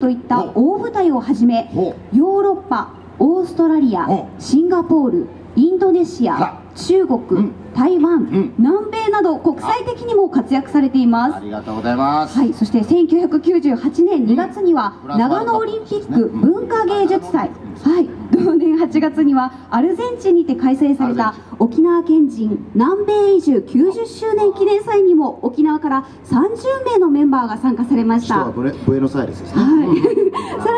といった大舞台をはじめほヨーロッパオーストラリアほシンガポールインドネシア中国、うん。台湾、ん。南米など国際的にも活躍されています。ありがとうございます。はい、そして1998年2月には長野オリンピックうん。文化芸術祭、はい、同年8月にはアルゼンチンにて開催された沖縄県人南米移住90周年記念祭にも沖縄から30名のメンバーが参加されました。は。い、さらに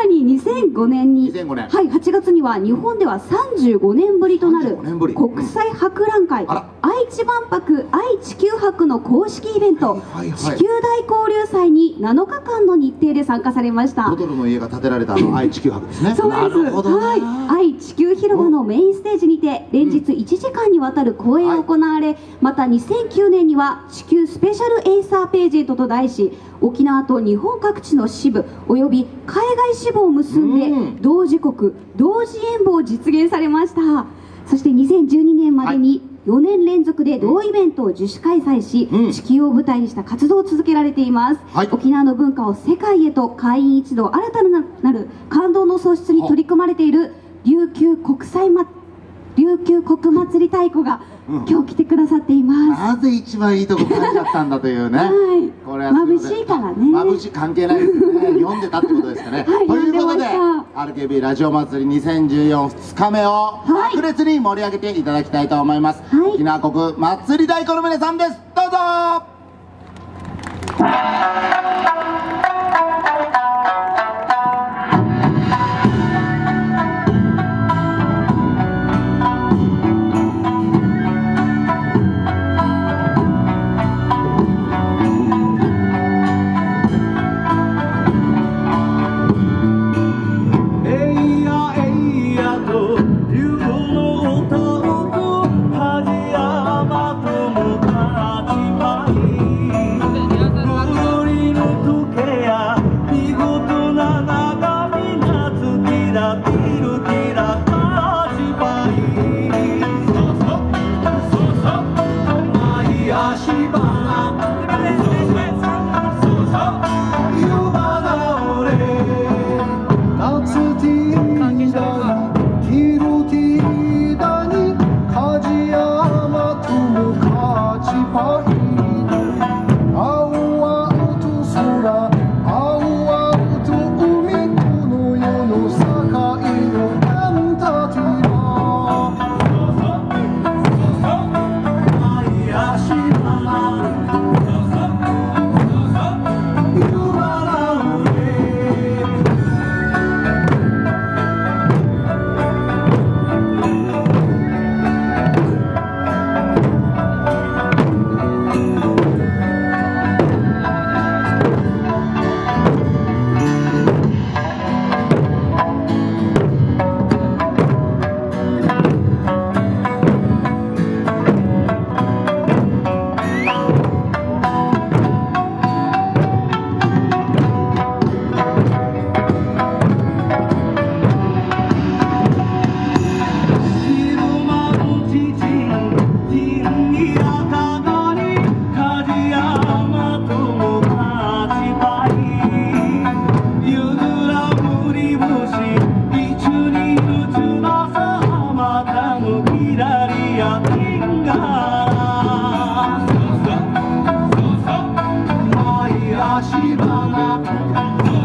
2005年に2005年。はい、8月には日本では35年ぶりとなる35年ぶり。国際博覧会、あら。愛知万博愛・地球博の公式イベント、はいはい。はい地球大交流祭に7日間の日程で参加されました。トトロの家が建てられた 愛地球博ですね。そうです。はい、愛・地球広場のメインステージにて連日1時間にわたる公演を行われ、また2009年には地球スペシャルエイサーページェントと題し沖縄と日本各地の支部および海外支部を結んで、うん同時刻同時演舞を実現されました。そして2012年までに4年連続で同イベントを自主開催し、うん。地球を舞台にした活動を続けられています、はい。沖縄の文化を世界へと会員一同新たななる感動の創出に取り組まれている琉球国際ま琉球国祭り太鼓がうん今日来てくださっています、なぜ一番いいとこ感じちゃったんだというね。はい。これは眩しいからね。眩しい関係ないですね。読んでたってことですかね。はい。ということで RKB ラジオ祭り2014 2日目をはい。白熱に盛り上げていただきたいと思います。はい。沖縄国祭り太鼓の皆さんです。どうぞ Shivana.